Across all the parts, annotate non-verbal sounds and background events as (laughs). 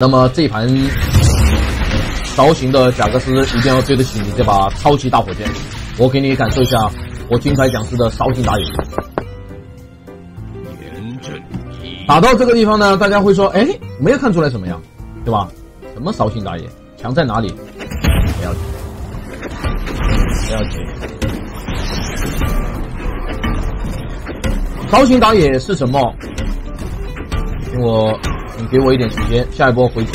那么这一盘刀型的贾克斯一定要对得起你这把超级大火箭。我给你感受一下我金牌讲师的烧型打野。打到这个地方呢，大家会说，哎，没有看出来什么呀，对吧？什么烧型打野？强在哪里？不要急，不要急。烧型打野是什么？请我。你给我一点时间，下一波回去。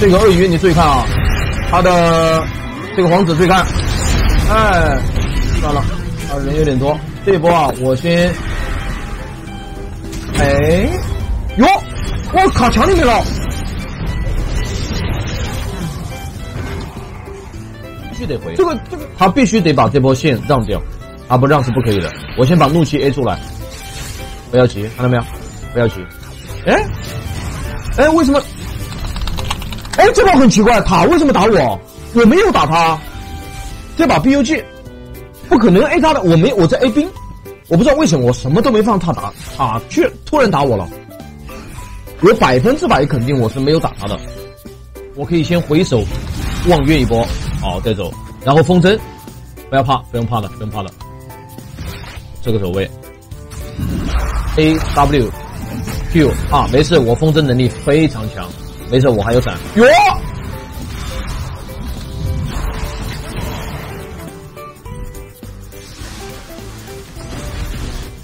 这个鳄鱼你注意看啊，他的这个皇子注意看，哎，算了，啊人有点多，这一波啊我先，哎，哟，我卡墙里面了，必须得回，这个这个他必须得把这波线让掉。啊，不让是不可以的。我先把怒气 A 出来，不要急，看到没有？不要急。哎，哎，为什么？哎，这把很奇怪，塔为什么打我？我没有打他。这把 BUG 不可能 A 他的，我没我在 A 兵，我不知道为什么，我什么都没放，他打，他却突然打我了。我百分之百肯定我是没有打他的。我可以先回手望月一波，好再走，然后风筝，不要怕，不用怕的，不用怕的。这个走位，A W Q 啊，没事，我风筝能力非常强，没事，我还有闪。哟，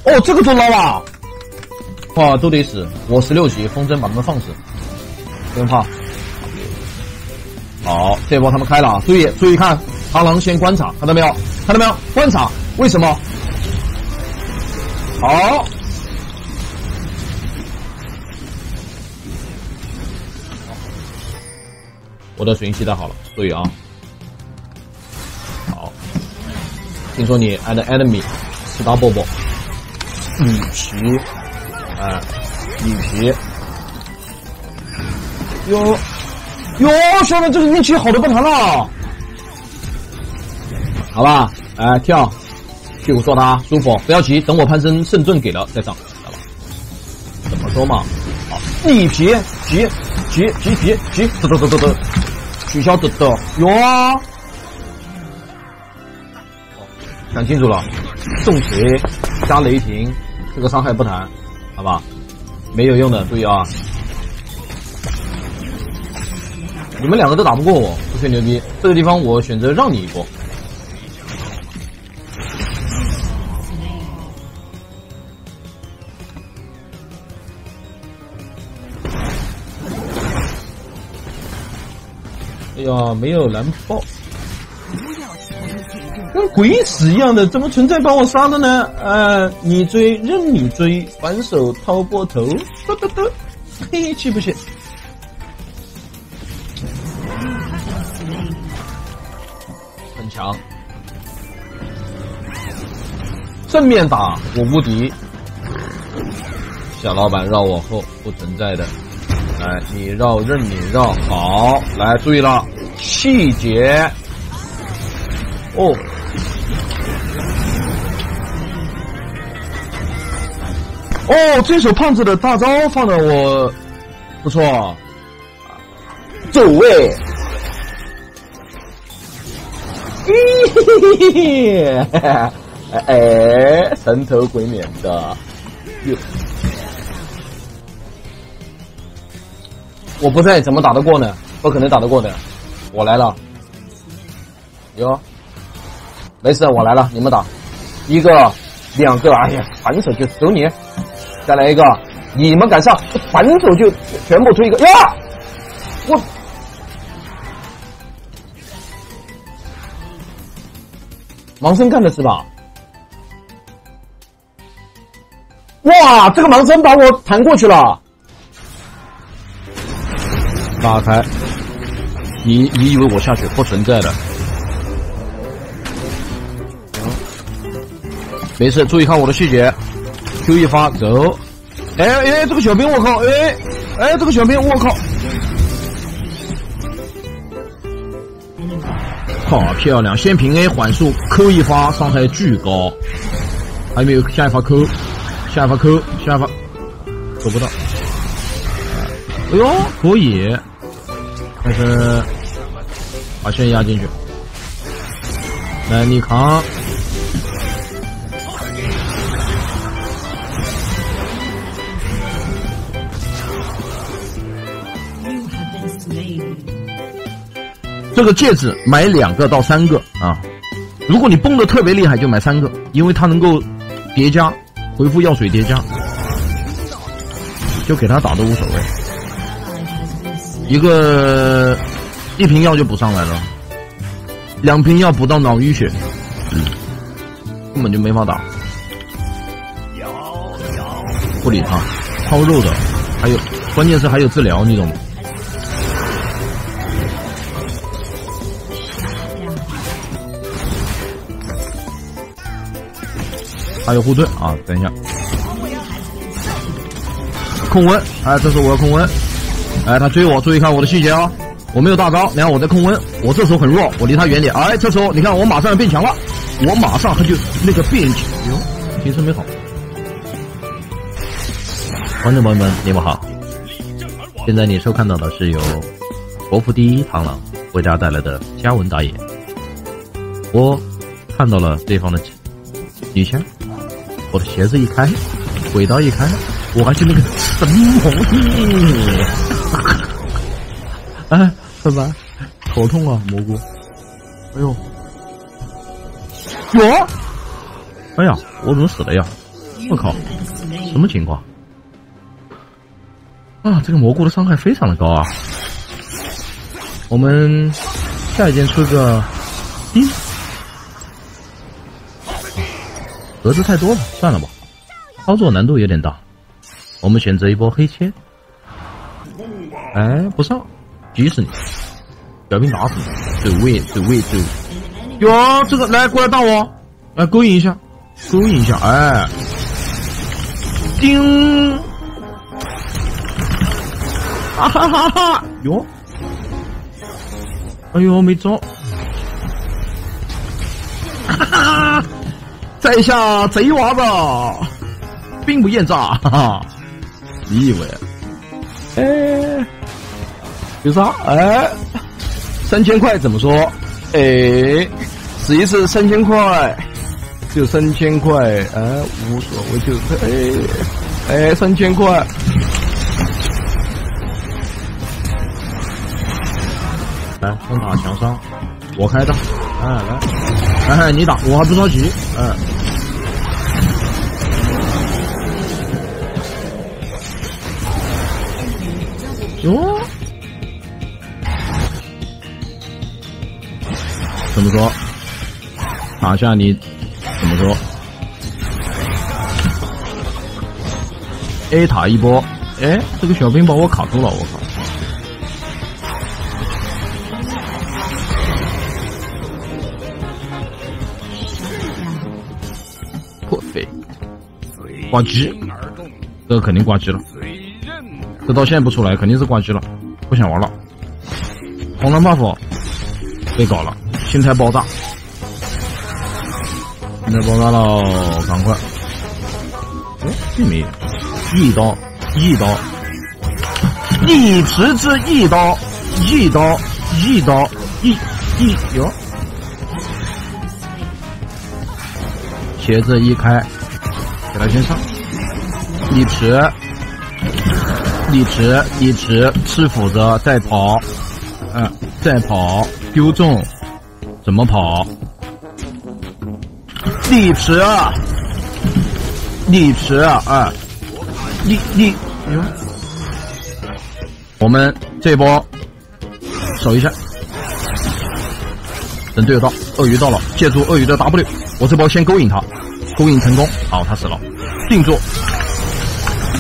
哦，这个都捞了，哇，都得死，我十六级，风筝把他们放死，不用怕。好，这波他们开了啊，注意注意看，螳螂先观察，看到没有？看到没有？观察，为什么？好，我的水银期待好了，注意啊！好，听说你 an enemy 是大波波，女皮，哎，女皮，哟哟，兄弟，这个运气好的不谈了，好吧，哎，跳。屁股坐他舒服，不要急，等我攀升圣盾给了再上，知道吧？怎么说嘛？好，你皮急急急急急，嘚嘚嘚嘚嘚，取消嘚嘚哟！想清楚了，重锤加雷霆，这个伤害不谈，好吧？没有用的，注意啊！你们两个都打不过我，不吹牛逼。这个地方我选择让你一波。哎呀，没有蓝豹，跟鬼死一样的，怎么存在把我杀的呢？呃，你追任你追，反手掏波头，嘚嘚嘚，嘿，气不气？很强，正面打我无敌，小老板绕我后不存在的。来，你绕任你绕，好，来注意了，细节。哦，哦，这手胖子的大招放的我不错，走位，嘿嘿嘿嘿，(laughs) 哎，神头鬼脸的，哟。我不在，怎么打得过呢？不可能打得过的。我来了，哟，没事，我来了，你们打，一个，两个，哎呀，反手就走你，再来一个，你们敢上，反手就全部推一个呀！我，盲僧干的是吧？哇，这个盲僧把我弹过去了。打开，你你以为我下去不存在的？没事，注意看我的细节。Q 一发走，哎哎，这个小兵我靠，哎哎，这个小兵我靠，好漂亮！先平 A 缓速，Q 一发伤害巨高，还没有下一发扣，下一发扣，下一发做不到。哎呦，可以，但是把线压进去。来，你扛。这个戒指买两个到三个啊，如果你崩的特别厉害，就买三个，因为它能够叠加，回复药水叠加，就给他打都无所谓。一个一瓶药就补上来了，两瓶药补到脑淤血，嗯根本就没法打。不理他，超肉的，还有关键是还有治疗，你懂吗？还有护盾。啊！等一下，控温，哎，这是我要控温，哎，他追我，注意看我的细节啊！我没有大招，你看我在控温，我这时候很弱，我离他远点，哎，这时候你看我马上要变强了，我马上他就那个变强，哟，提升没好。观众朋友们，你们好，现在你收看到的是由国服第一螳螂为大家带来的嘉文打野。我看到了对方的女枪。我的鞋子一开，轨道一开，我还是那个什么？(laughs) 哎，怎么头痛啊，蘑菇？哎呦，有，哎呀，我怎么死了呀？我靠，什么情况？啊，这个蘑菇的伤害非常的高啊！我们下一件出个一。盒子太多了，算了吧，操作难度有点大。我们选择一波黑切。哎，不上，急死你！小兵打死你！走位，走位，走。哟，这个来过来打我，来勾引一下，勾引一下，哎，叮！哈哈哈哈！哟，哎呦，没招！哈哈。在下贼娃子，兵不厌诈，哈哈！你以为？哎，有啥？哎，三千块怎么说？哎，死一次三千块，就三千块，哎，无所谓，就是哎，哎，三千块。来，先打强伤，我开大，哎，来，哎，你打，我还不着急，哎。哟，么说？塔下你怎么说？A 塔一波，哎，这个小兵把我卡住了，我靠！破费，挂机，这个肯定挂机了。这到现在不出来，肯定是挂机了，不想玩了。红蓝 buff 被搞了，心态爆炸，心态爆炸了，赶快！哎，并没有，一刀，一刀，一直之一刀，一刀，一刀，一一哟，鞋子一开，给他先上，一直。一直一直吃斧子再跑，嗯，再跑丢中，怎么跑？立持，立持啊，立立，哟，我们这波守一下，等队友到，鳄鱼到了，借助鳄鱼的 W，我这波先勾引他，勾引成功，好，他死了，定住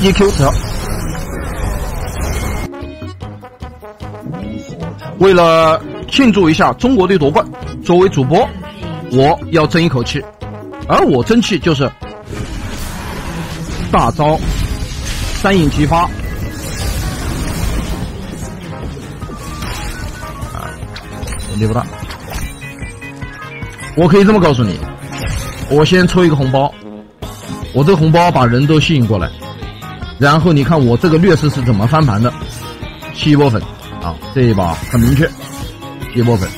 ，EQ 条。为了庆祝一下中国队夺冠，作为主播，我要争一口气，而我争气就是大招三影齐发，问题不大。我可以这么告诉你，我先抽一个红包，我这个红包把人都吸引过来，然后你看我这个劣势是怎么翻盘的？吸一波粉啊！这一把很明确，一波粉。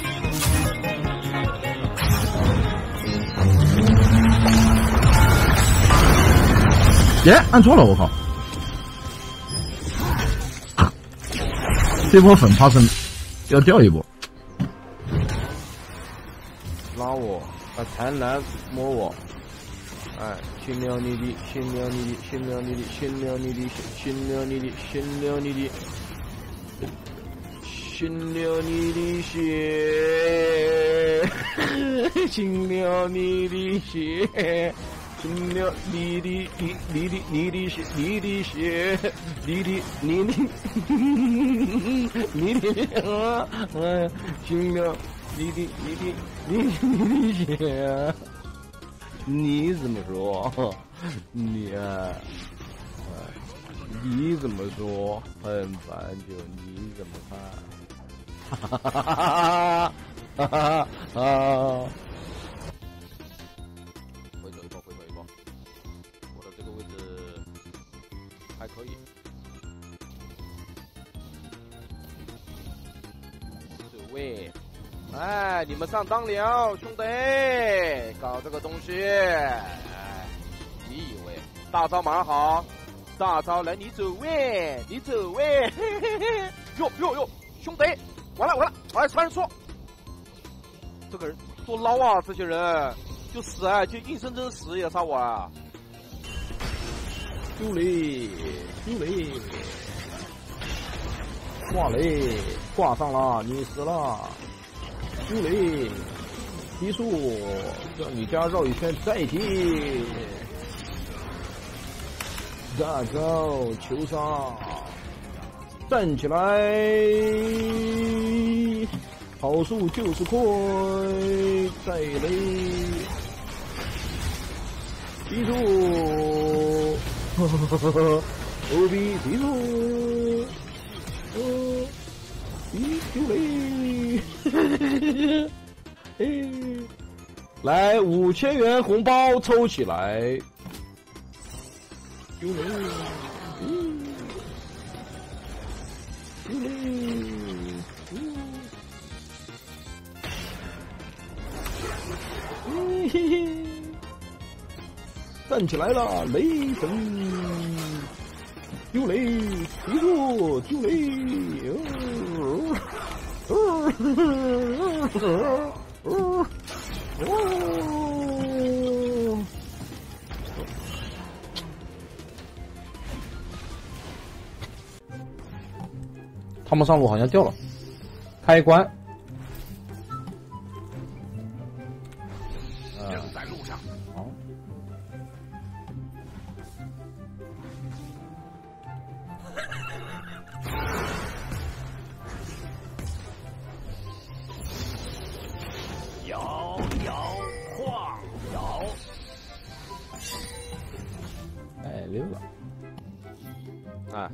耶，按错了，我靠！这波粉怕是要掉一波。拉我，把残蓝摸我。哎，心了你的，心了你的，心了你的，心了你的，心了你的，心了你的，心了 (laughs) 你的血，心了你的血。亲了你的你你的你的血你的血你的你的你的啊啊亲了你的你的你的你的血，你怎么说？你啊，你怎么说？很烦就你怎么看？哈哈哈哈哈哈！哈哈啊！回走一波，回走一波。我的这个位置还可以。走位，哎，你们上当了，兄弟！搞这个东西，哎，你以为大招马上好？大招来，你走位，你走位！嘿嘿嘿！哟哟哟，兄弟！完了完了，哎，差点错，这个人多捞啊！这些人就死啊，就硬生生死也杀我啊！丢雷，丢雷。挂雷，挂上了，你死了。丢雷，提速，让你家绕一圈再踢。大招，求杀，站起来，跑速就是快，再雷，提速，呵呵呵呵，牛逼，提速。哦，咦，丢嘞！嘿，来五千元红包抽起来！丢嘞！站起来了，雷神！丢雷！提速！丢雷！哦哦哦！他们上路好像掉了，开关。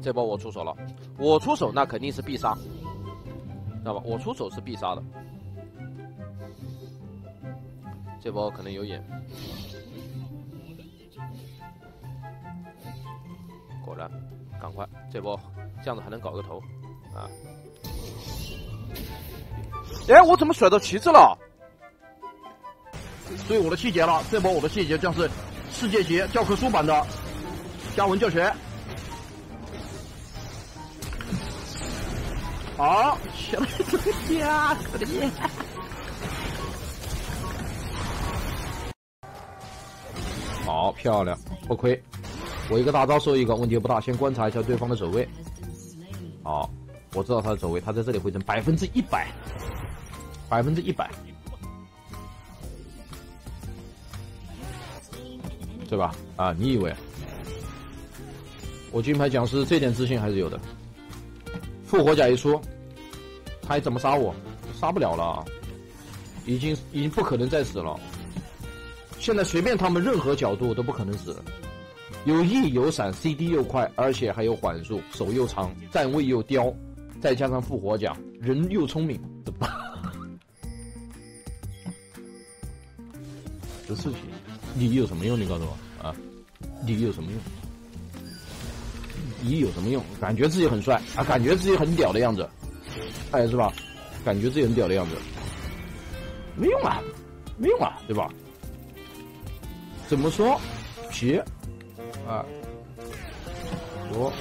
这波我出手了，我出手那肯定是必杀，知道吧？我出手是必杀的，这波可能有眼。果然，赶快，这波这样子还能搞个头啊！哎，我怎么甩到旗子了？对我的细节了，这波我的细节将是世界级教科书版的。加文教学，好，学了一呀，可怜，好漂亮，不亏，我一个大招收一个，问题不大。先观察一下对方的走位，好，我知道他的走位，他在这里会成百分之一百，百分之一百，对吧？啊，你以为？我金牌讲师这点自信还是有的。复活甲一出，他还怎么杀我？杀不了了，已经已经不可能再死了。现在随便他们任何角度都不可能死。有 E 有闪，CD 又快，而且还有缓速，手又长，站位又刁，再加上复活甲，人又聪明，怎么办？(laughs) 这事情你有什么用？你告诉我啊！你有什么用？一有什么用？感觉自己很帅啊，感觉自己很屌的样子，哎，是吧？感觉自己很屌的样子，没用啊，没用啊，对吧？怎么说？皮啊，我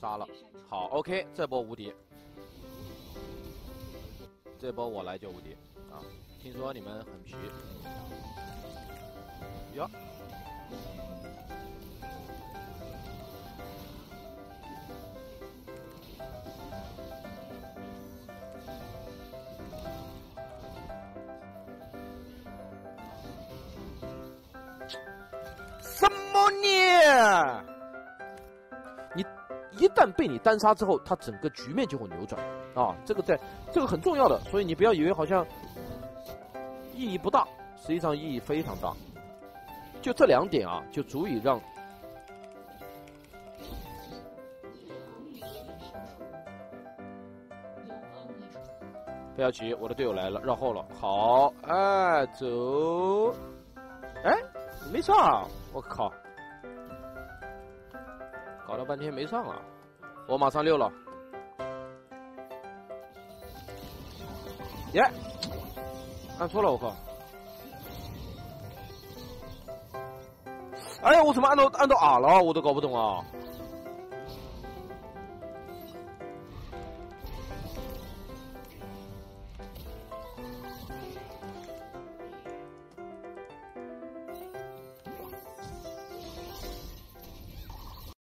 杀了，好，OK，这波无敌，这波我来就无敌啊！听说你们很皮，哟。一旦被你单杀之后，他整个局面就会扭转啊！这个在，这个很重要的，所以你不要以为好像意义不大，实际上意义非常大。就这两点啊，就足以让不要急，我的队友来了，绕后了，好，哎，走，哎，没上，我靠！搞了半天没上啊！我马上溜了。耶，按错了，我靠！哎呀，我怎么按到按到 R 了？我都搞不懂啊！